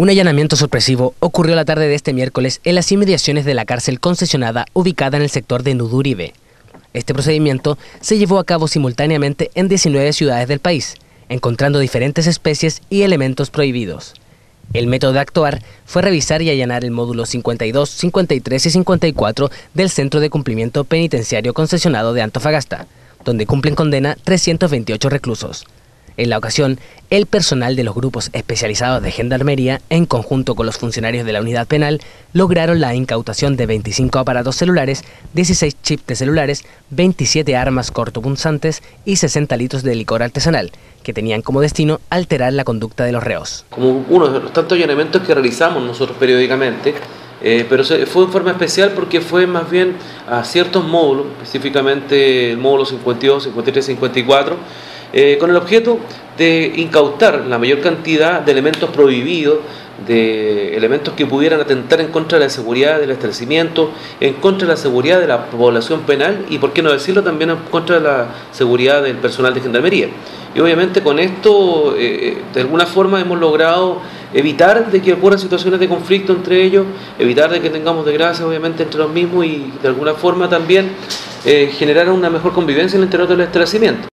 Un allanamiento sorpresivo ocurrió la tarde de este miércoles en las inmediaciones de la cárcel concesionada ubicada en el sector de Nuduribe. Este procedimiento se llevó a cabo simultáneamente en 19 ciudades del país, encontrando diferentes especies y elementos prohibidos. El método de actuar fue revisar y allanar el módulo 52, 53 y 54 del Centro de Cumplimiento Penitenciario Concesionado de Antofagasta, donde cumplen condena 328 reclusos. En la ocasión, el personal de los grupos especializados de Gendarmería, en conjunto con los funcionarios de la unidad penal, lograron la incautación de 25 aparatos celulares, 16 chips de celulares, 27 armas cortopunzantes y 60 litros de licor artesanal, que tenían como destino alterar la conducta de los reos. Como uno de los tantos allanamientos que realizamos nosotros periódicamente, eh, pero fue en forma especial porque fue más bien a ciertos módulos, específicamente el módulo 52, 53, 54, eh, con el objeto de incautar la mayor cantidad de elementos prohibidos, de elementos que pudieran atentar en contra de la seguridad del establecimiento, en contra de la seguridad de la población penal y, por qué no decirlo, también en contra de la seguridad del personal de gendarmería. Y obviamente con esto, eh, de alguna forma, hemos logrado evitar de que ocurran situaciones de conflicto entre ellos, evitar de que tengamos desgracia, obviamente, entre los mismos y, de alguna forma, también eh, generar una mejor convivencia en el interior del establecimiento.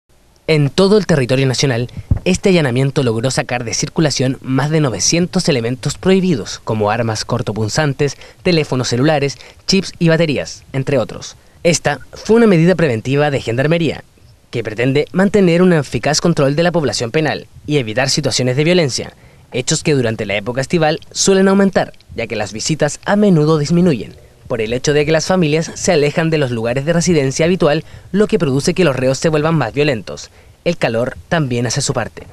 En todo el territorio nacional, este allanamiento logró sacar de circulación más de 900 elementos prohibidos, como armas cortopunzantes, teléfonos celulares, chips y baterías, entre otros. Esta fue una medida preventiva de Gendarmería, que pretende mantener un eficaz control de la población penal y evitar situaciones de violencia, hechos que durante la época estival suelen aumentar, ya que las visitas a menudo disminuyen por el hecho de que las familias se alejan de los lugares de residencia habitual, lo que produce que los reos se vuelvan más violentos. El calor también hace su parte.